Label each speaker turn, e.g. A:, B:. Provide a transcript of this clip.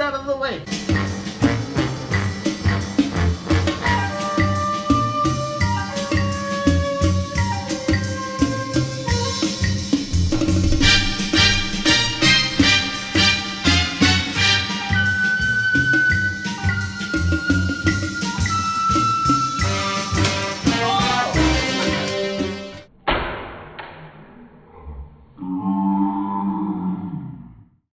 A: out of the way.